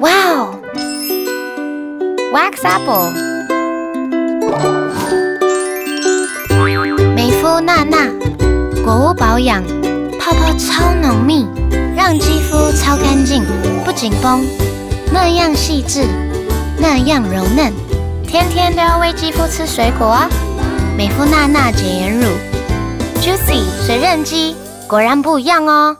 哇哦，Wax Apple，美肤娜娜果物保养，泡泡超浓密，让肌肤超干净，不紧绷，那样细致，那样柔嫩，天天都要为肌肤吃水果啊！美肤娜娜洁颜乳，Juicy 水润肌，果然不一样哦。